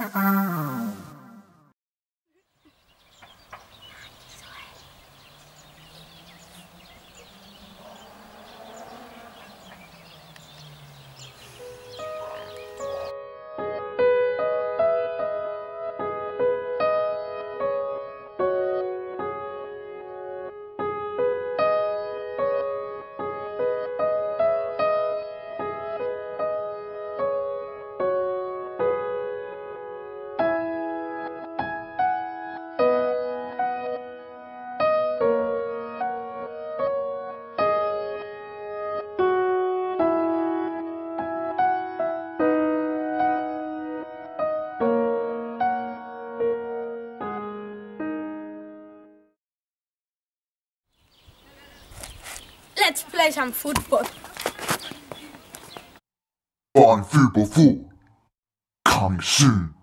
Oh. Let's play some football. On Football 4. Coming soon.